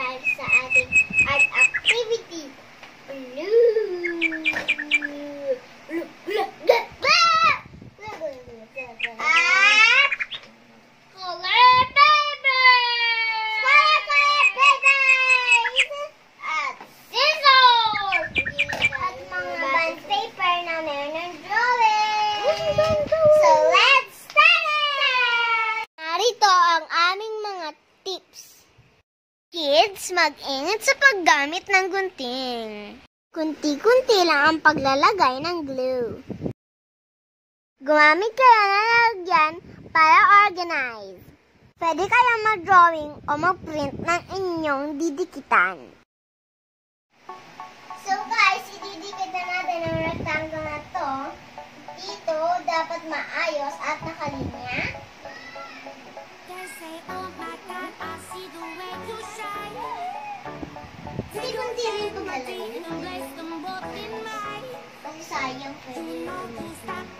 tayo sa ating art activity. Blue! Kids, mag-ingat sa paggamit ng gunting. Kunti-kunti lang ang paglalagay ng glue. Gumamit kayo ng lalagyan para organize. Pwede kayong mag-drawing o mag-print ng inyong didikitan. So guys, ididikit na natin ang rectangle na to. Dito, dapat maayos at nakalimutan. yung tumalagay. Basta sayang pwede.